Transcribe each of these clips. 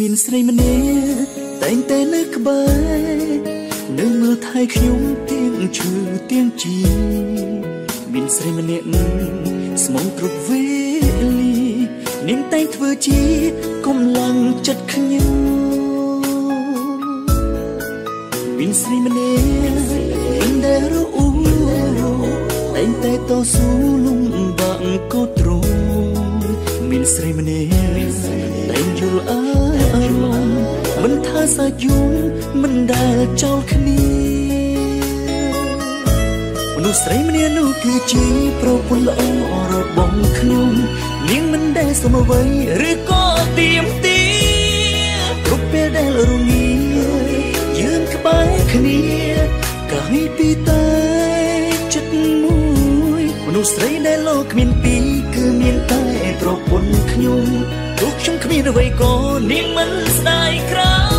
មានស្រីម្នាក់តែងតែនៅក្បែរនៅមើលថែខ្ញុំទៀងឈឺទៀងជីមានស្រីម្នាក់ស្មងគ្រប់វេលានាងតែងធ្វើជាកំឡងចិត្តខ្ញុំមានស្រីម្នាក់មិនដែលរអ៊ូតែងតែតស៊ូលំបាកក៏ទ្រង់មានស្រីម្នាក់តែងយល់អើ មិនថាសាយយំមិនដែលចោលគ្នាមនុស្សស្រីម្នាក់នោះគឺជាប្រពន្ធល្អរបស់ខ្ញុំនាងមិនដែលសមអ្វីឬក៏ទៀមទាគ្រប់ពេលដែលរងាយើងក្បែរគ្នាកាយពីតែចិត្តមួយមនុស្សស្រីដែលលោកគ្មានពីរគឺមានតែប្រពន្ធខ្ញុំទោះខ្ញុំគ្មានអ្វីក៏នាងមិនស្ដាយក្រោយ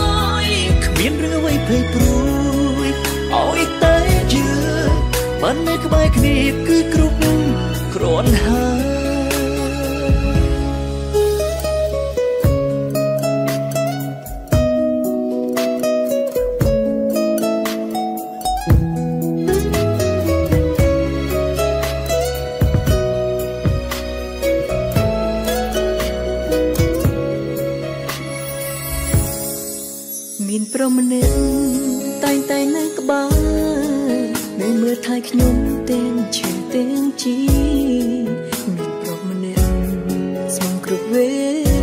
បាននៅក្បែរគ្នាគឺគ្រប់គ្រាន់ហើយមានប្រមអ្នកតែងតែនៅក្បែរ នៅមើលថែខ្ញុំទាំងឈឺទាំងជីមានប្រមអ្នកស្មងគ្រប់វេ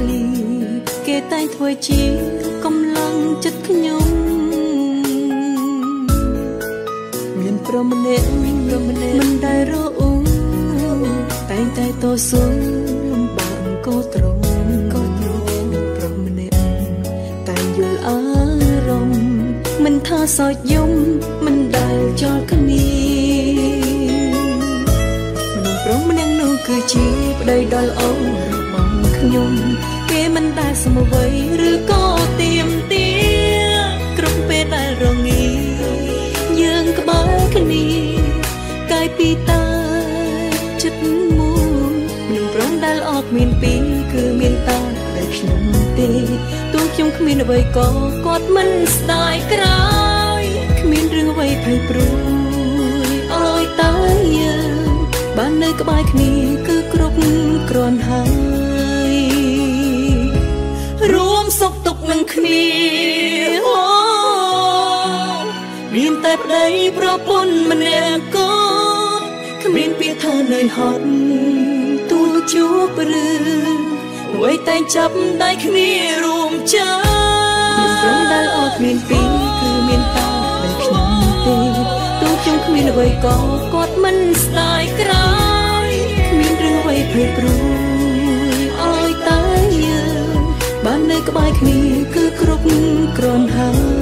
លាគេតែងធ្វើជាកំឡងចិត្តខ្ញុំមានប្រមអ្នកប្រមអ្នកមិនដែលរអ៊ូតែងតែតស៊ូលំបាកក៏ត្រង់ក៏ត្រង់ប្រមអ្នកតែយល់អារម្មណ៍មិនថាសោកយំមិនដែល ចោលគ្នាមនុស្សប្រុសម្នាក់នោះគឺជាប្តីដល់អូនរបស់ខ្ញុំគេមិនដែលសមអ្វីឬក៏ទៀមទាគ្រប់ពេលដែលរងាយើងក្បែរគ្នាកាយពីតាចិត្តមួយមនុស្សប្រុសដែលអត់មានពីរគឺមានតាតែខ្ញុំទេទោះខ្ញុំគ្មានអ្វីក៏គាត់មិនស្ដាយក្រោយ ក្បែរគ្នាគឺគ្រប់គ្រាន់ហើយរួមសុខទុក្ខនឹងគ្នាអូមានតែប្តីប្រពន្ធម្នាក់ក៏គ្មានពាក្យថានឿយហត់ទូជួបរឿងអ្វីតែចាប់ដៃគ្នារួមចាមានស្រងដែលអត់មានពីរគឺមានតាដែលខ្ញុំទេទោះខ្ញុំគ្មានអ្វីក៏គាត់មិនស្ដាយក្រោយ ព្រួយអើយតែយើងបាននៅក្បែរគ្នាគឺគ្រប់គ្រាន់ហើយ